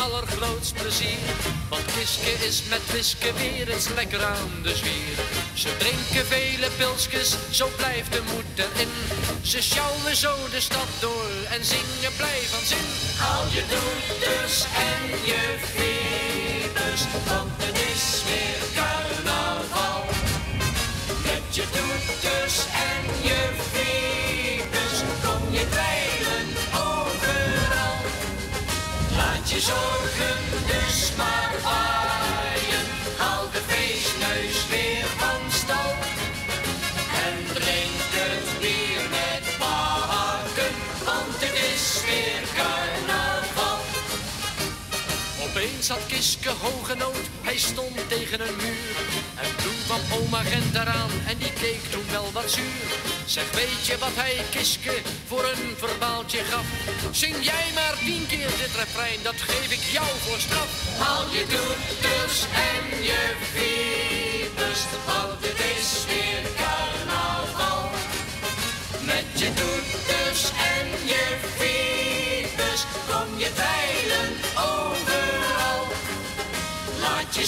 allergrootst plezier. Want Kiske is met Wiske weer eens lekker aan de zwier. Ze drinken vele pilsjes, zo blijft de moed erin. Ze sjouwen zo de stad door en zingen blij van zin. Haal je doeters en je vierters, want het is weer carnaval. Opeens had Kiske hoge nood, hij stond tegen een muur. En toen kwam oma Gent eraan en die keek toen wel wat zuur. Zeg, weet je wat hij Kiske voor een verbaaltje gaf? Zing jij maar tien keer dit refrein, dat geef ik jou voor straf. Haal je toeters en je fieters, want het is weer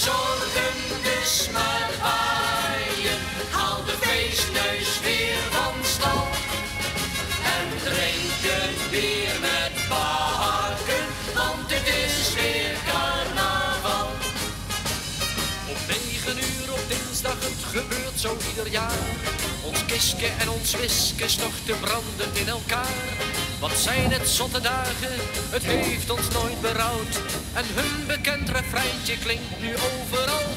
Zorgen dus maar waaien, haal de het gebeurt zo ieder jaar. Ons kiske en ons wiske storten branden in elkaar. Wat zijn het zotte dagen, het heeft ons nooit berouwd. En hun bekend refreintje klinkt nu overal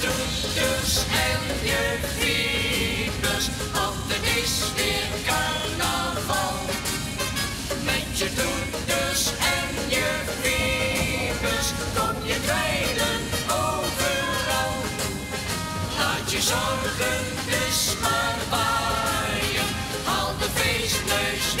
je en je fietsbus, want het is weer carnaval. Met je doeters en je fietsbus kom je dweilen overal. Laat je zorgen dus maar waaien, haal de feestneus